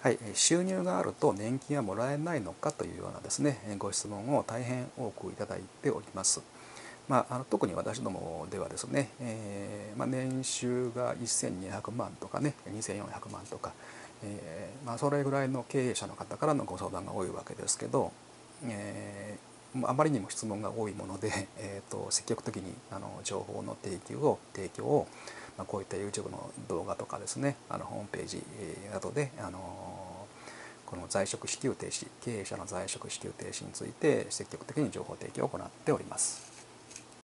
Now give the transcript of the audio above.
はい、収入があると年金はもらえないのかというようなですねご質問を大変多くいただいております。まあ、あの特に私どもではですね、えーまあ、年収が1200万とかね2400万とか、えーまあ、それぐらいの経営者の方からのご相談が多いわけですけど、えー、あまりにも質問が多いもので、えーと、積極的にあの情報の提供を提供を、まあ、こういった YouTube の動画とかですねあのホームページなどであのこの在職支給停止経営者の在職支給停止について積極的に情報提供を行っております。